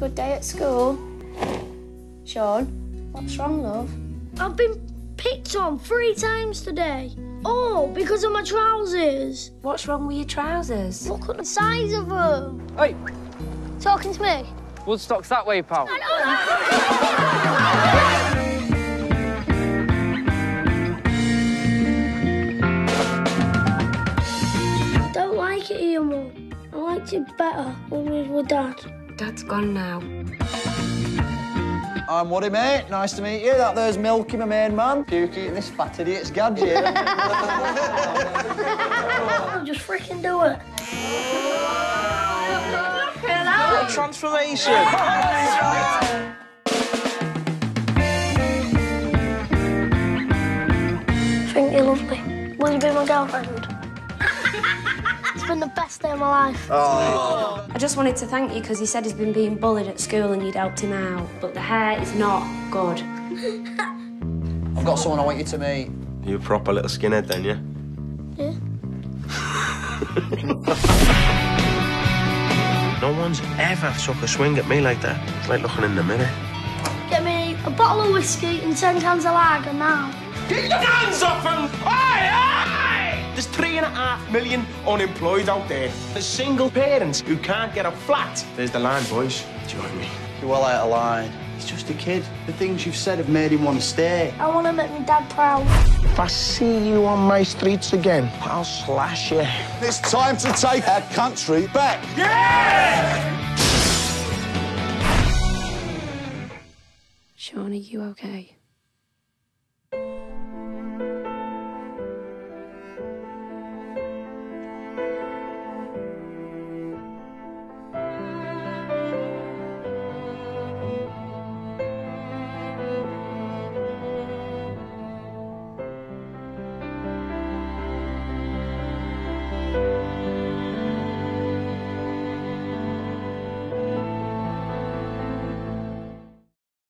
good day at school? Shaun, what's wrong, love? I've been picked on three times today. All because of my trousers. What's wrong with your trousers? Look at the size of them. Hey, Talking to me. Woodstock's that way, pal. I don't like it here, Mum. I liked it better when we were with Dad. Dad's gone now. I'm Woody, mate. Nice to meet you. That there's Milky, my main man. Puke eating this fat idiot's gadget. I'll just freaking do it. Transformation. I think you're lovely. Will you be my girlfriend? It's been the best day of my life. I just wanted to thank you because he said he's been being bullied at school and you'd helped him out. But the hair is not good. I've got someone I want you to meet. You're a proper little skinhead then, yeah? Yeah. No one's ever took a swing at me like that. It's like looking in the mirror. Get me a bottle of whiskey and ten cans of lager now. Keep your hands off him! Aye, aye! Half million unemployed out there. There's single parents who can't get a flat. There's the line, boys. Join me. You're well out of line. He's just a kid. The things you've said have made him want to stay. I want to make my dad proud. If I see you on my streets again, I'll slash you. It's time to take our country back. Yeah! Shaun, are you okay?